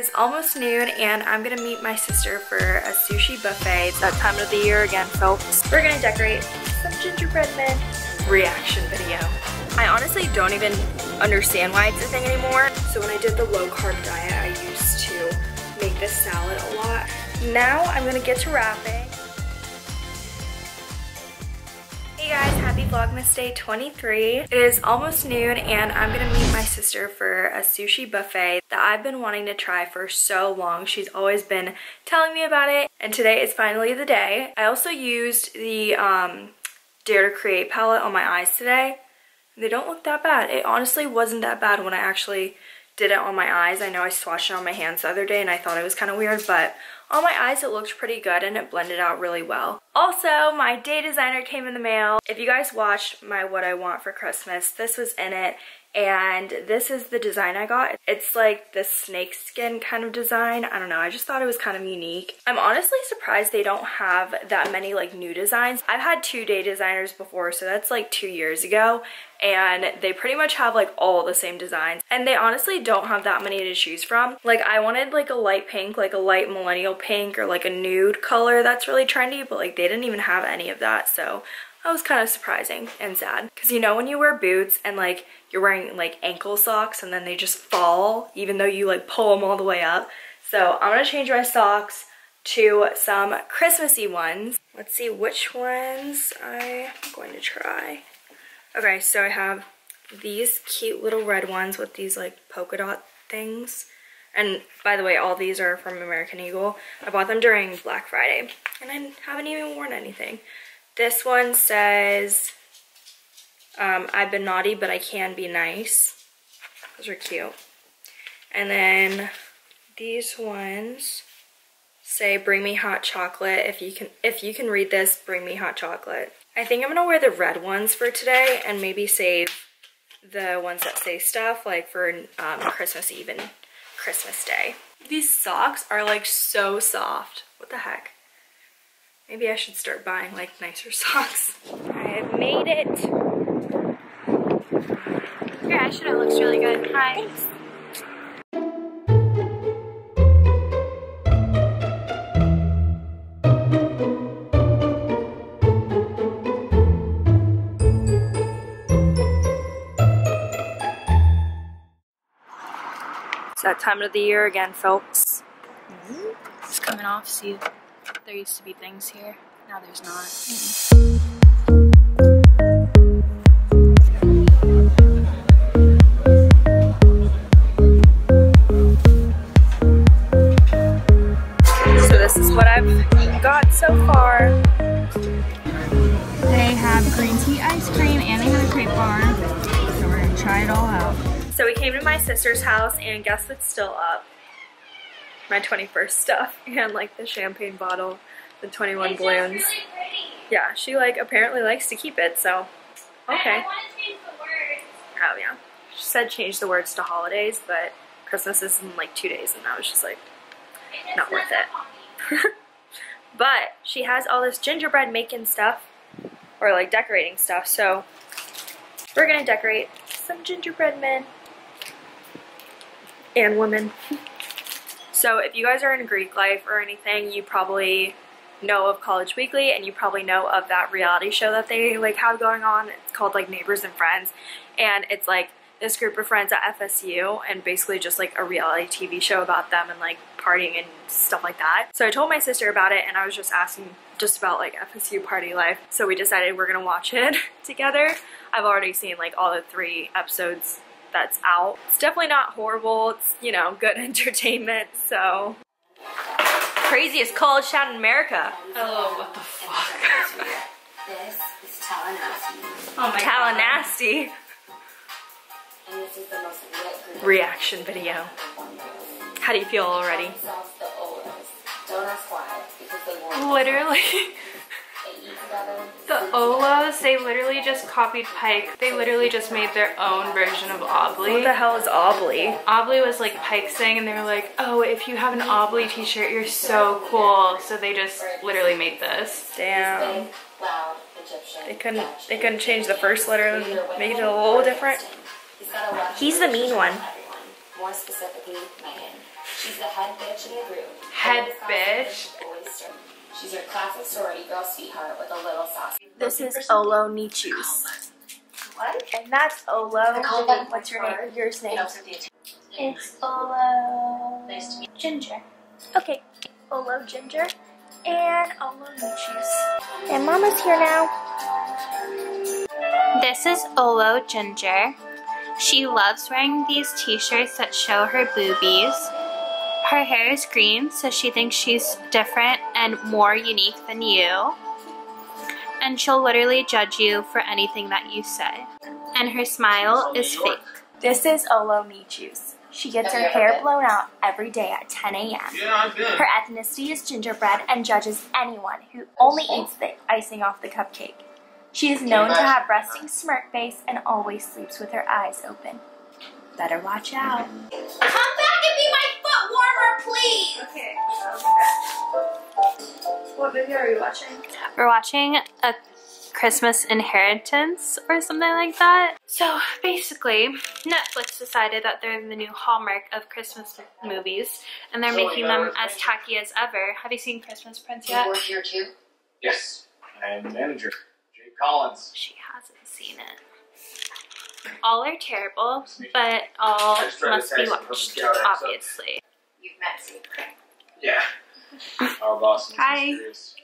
is almost noon and I'm gonna meet my sister for a sushi buffet. It's that time of the year again, folks. We're gonna decorate some gingerbread men reaction video. I honestly don't even understand why it's a thing anymore. So when I did the low carb diet, I used to make this salad a lot. Now I'm gonna get to wrapping. Happy Vlogmas Day 23. It is almost noon and I'm gonna meet my sister for a sushi buffet that I've been wanting to try for so long. She's always been telling me about it and today is finally the day. I also used the um, Dare to Create palette on my eyes today. They don't look that bad. It honestly wasn't that bad when I actually did it on my eyes. I know I swatched it on my hands the other day and I thought it was kind of weird, but on my eyes it looked pretty good and it blended out really well. Also, my day designer came in the mail. If you guys watched my What I Want for Christmas, this was in it and this is the design I got. It's like the snake skin kind of design. I don't know, I just thought it was kind of unique. I'm honestly surprised they don't have that many like new designs. I've had two day designers before, so that's like two years ago, and they pretty much have like all the same designs. And they honestly don't have that many to choose from. Like I wanted like a light pink, like a light millennial pink, or like a nude color that's really trendy, but like they didn't even have any of that, so that was kind of surprising and sad. Because you know when you wear boots and like you're wearing like ankle socks and then they just fall even though you like pull them all the way up. So I'm gonna change my socks to some Christmassy ones. Let's see which ones I'm going to try. Okay, so I have these cute little red ones with these like polka dot things. And by the way, all these are from American Eagle. I bought them during Black Friday and I haven't even worn anything. This one says, um, I've been naughty, but I can be nice. Those are cute. And then these ones say, bring me hot chocolate. If you can, if you can read this, bring me hot chocolate. I think I'm gonna wear the red ones for today and maybe save the ones that say stuff like for um, Christmas Eve and Christmas Day. These socks are like so soft. What the heck? Maybe I should start buying like nicer socks. I have made it. Your eyeshadow looks really good. Hi. Thanks. It's that time of the year again, folks. It's coming off, see there used to be things here. Now there's not. Mm-hmm. So this is what I've got so far. They have green tea ice cream and they have a crepe bar. So we're gonna try it all out. So we came to my sister's house and guess what's still up? My 21st stuff and like the champagne bottle, the 21 it's balloons. Really yeah, she like apparently likes to keep it, so okay. Oh yeah. She said change the words to holidays, but Christmas is in like two days and I was just like, not worth it. but she has all this gingerbread making stuff, or like decorating stuff, so we're gonna decorate some gingerbread men and women. So if you guys are in Greek life or anything, you probably know of College Weekly and you probably know of that reality show that they like have going on. It's called like Neighbors and Friends and it's like this group of friends at FSU and basically just like a reality TV show about them and like partying and stuff like that. So I told my sister about it and I was just asking just about like FSU party life. So we decided we're gonna watch it together. I've already seen like all the three episodes that's out. It's definitely not horrible. It's, you know, good entertainment, so. Craziest college town in America. Hello, what the fuck? this is Tallahassee. Oh my Tallahassee. And this is the most reaction video. How do you feel already? Literally. The Olos, they literally just copied Pike. They literally just made their own version of Obli. What the hell is Obli? Obli was like Pike's thing and they were like, oh, if you have an Obli t-shirt, you're so cool. So they just literally made this. Damn. They couldn't, they couldn't change the first letter and make it a little different. He's the mean one. More specifically, Megan. She's the head bitch in the group. Head bitch? Gossiping, always stir- She's your classic sorority girl sweetheart with a little sauce. This is Olo Nichus. What? And that's Olo. call that What's your name? card. Yours name? And also the It's Olo Nice to meet Ginger. Okay, Olo Ginger and Olo Nichus. And Mama's here now. This is Olo Ginger. She loves wearing these t-shirts that show her boobies. Her hair is green, so she thinks she's different and more unique than you. And she'll literally judge you for anything that you say. And her smile is fake. This is Olo Nichus. She gets her Have hair blown out every day at 10 a.m. Yeah, Her ethnicity is gingerbread and judges anyone who only eats the icing off the cupcake. She is known to have resting smirk face and always sleeps with her eyes open. Better watch out. Please! Okay, I'll be back. What movie are we watching? We're watching a Christmas Inheritance or something like that. So basically, Netflix decided that they're the new hallmark of Christmas movies and they're So, making them as tacky as ever. Have you seen Christmas Prince yet? You work here too? Yes, I am the manager. Jay Collins. She hasn't seen it. All are terrible, but all I just must be text him from watched, Scout so- obviously. You've met Secret. Yeah. Our boss is Hi. mysterious.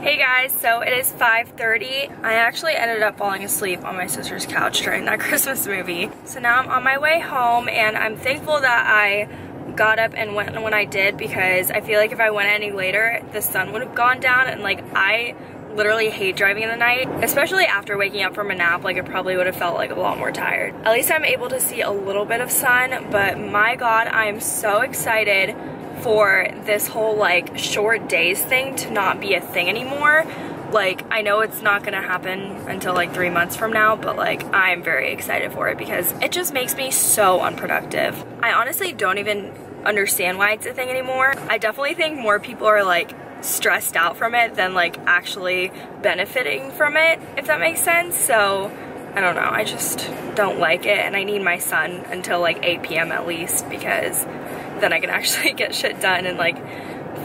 Hey guys, so it is 5.30. I actually ended up falling asleep on my sister's couch during that Christmas movie. So now I'm on my way home and I'm thankful that I got up and went when I did because I feel like if I went any later, the sun would have gone down and like I literally hate driving in the night, especially after waking up from a nap, like it probably would have felt like a lot more tired. At least I'm able to see a little bit of sun, but my god, I am so excited for this whole like short days thing to not be a thing anymore. Like, I know it's not gonna happen until like three months from now, but like, I'm very excited for it because it just makes me so unproductive. I honestly don't even understand why it's a thing anymore. I definitely think more people are like stressed out from it than like actually benefiting from it, if that makes sense. So, I don't know, I just don't like it and I need my sun until like 8 p.m. at least because then I can actually get shit done and like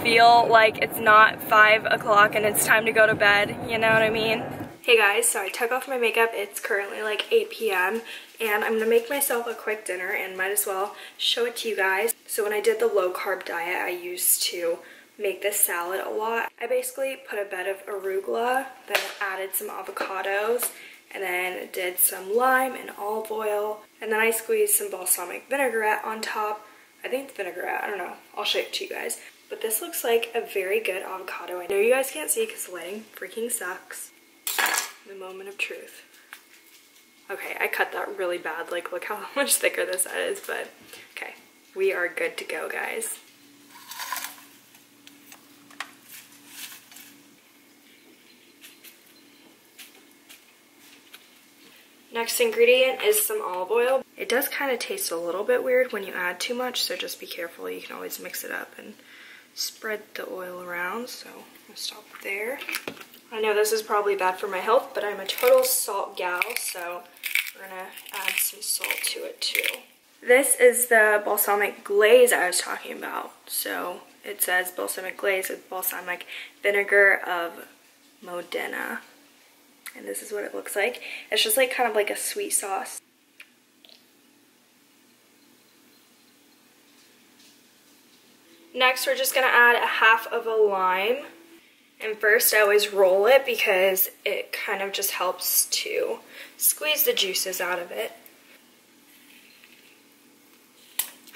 feel like it's not 5 o'clock and it's time to go to bed, you know what I mean? Hey guys, so I took off my makeup. It's currently like 8 p.m. and I'm gonna make myself a quick dinner and might as well show it to you guys. So when I did the low carb diet, I used to make this salad a lot. I basically put a bed of arugula, then added some avocados, and then did some lime and olive oil, and then I squeezed some balsamic vinaigrette on top. I think it's vinaigrette, I don't know. I'll show it to you guys. But this looks like a very good avocado. I know you guys can't see because the lighting freaking sucks. The moment of truth. Okay, I cut that really bad. Like, look how much thicker this is, but okay. We are good to go, guys. Next ingredient is some olive oil. It does kind of taste a little bit weird when you add too much, so just be careful. You can always mix it up and spread the oil around, so I'll stop there. I know this is probably bad for my health, but I'm a total salt gal, so we're gonna add some salt to it too. This is the balsamic glaze I was talking about. So it says balsamic glaze with balsamic vinegar of Modena. And this is what it looks like. It's just like kind of like a sweet sauce. Next, we're just gonna add a half of a lime. And first, I always roll it because it kind of just helps to squeeze the juices out of it.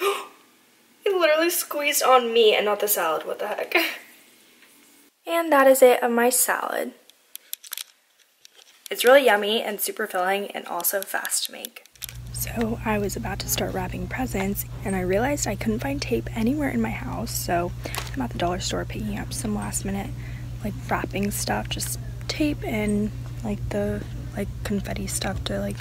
it literally squeezed on me and not the salad. What the heck? and that is it of my salad. It's really yummy and super filling and also fast to make. So I was about to start wrapping presents and I realized I couldn't find tape anywhere in my house. So I'm at the dollar store picking up some last minute like wrapping stuff, just tape and like the like confetti stuff to like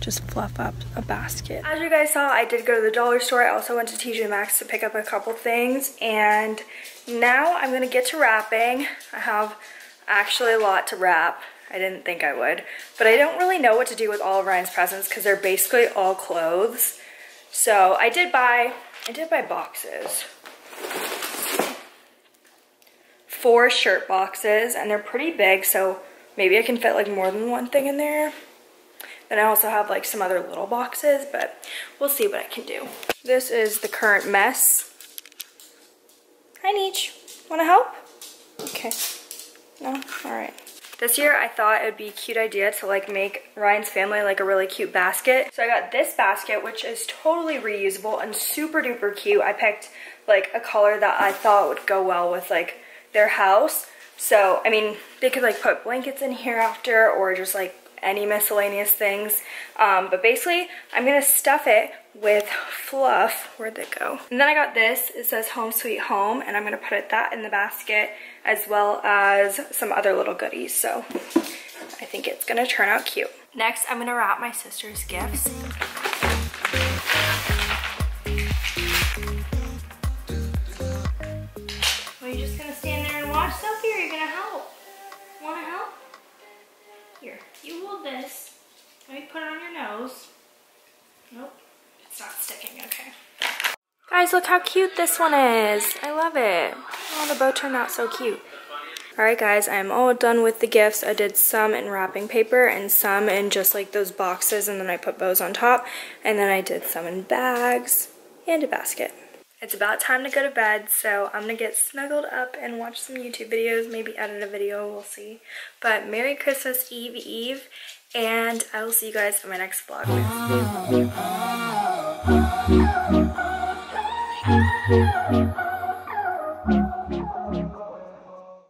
just fluff up a basket. As you guys saw, I did go to the dollar store. I also went to TJ Maxx to pick up a couple things and now I'm gonna get to wrapping. I have actually a lot to wrap. I didn't think I would, but I don't really know what to do with all of Ryan's presents because they're basically all clothes. So I did buy I did buy boxes. Four shirt boxes and they're pretty big so maybe I can fit like more than one thing in there. Then I also have like some other little boxes, but we'll see what I can do. This is the current mess. Hi Neech, wanna help? Okay, no, all right. This year I thought it would be a cute idea to like make Ryan's family like a really cute basket. So I got this basket, which is totally reusable and super duper cute. I picked like a color that I thought would go well with like their house. So, I mean, they could like put blankets in here after or just like any miscellaneous things. Um, but basically, I'm gonna stuff it with fluff. Where'd it go? And then I got this. It says Home Sweet Home, and I'm gonna put it that in the basket as well as some other little goodies. So I think it's gonna turn out cute. Next, I'm gonna wrap my sister's gifts. You hold this. Let me put it on your nose. Nope, it's not sticking, okay. Guys, look how cute this one is. I love it. Oh, the bow turned out so cute. Alright guys, I'm all done with the gifts. I did some in wrapping paper and some in just like those boxes and then I put bows on top. And then I did some in bags and a basket. It's about time to go to bed, so I'm gonna get snuggled up and watch some YouTube videos, maybe edit a video, we'll see. But Merry Christmas Eve Eve, and I will see you guys in my next vlog.